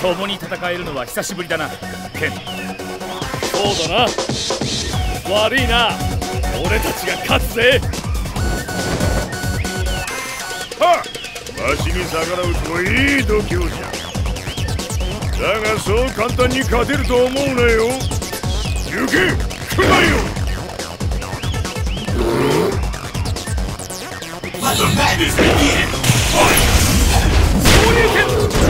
共に戦えるのは久しぶりだな。ケン。そうだな。悪いな。俺たちが勝つぜ。はっ。わしに逆らうといい度胸じゃ。だがそう簡単に勝てると思うなよ。行け。熊よ。Let the madness begin! 昇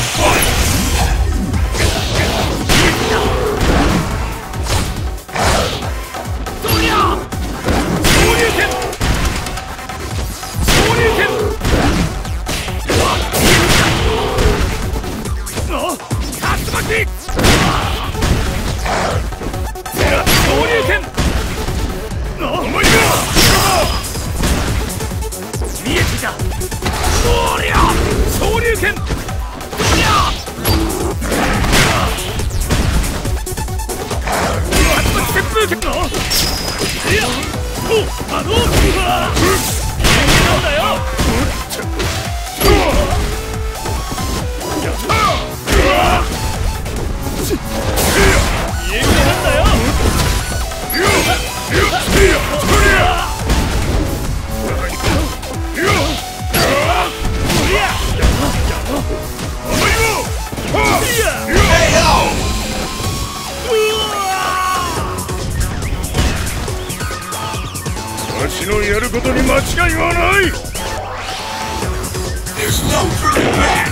ーテのいやおあのーわしのやることに間違いはない There's no turning back!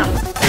KO!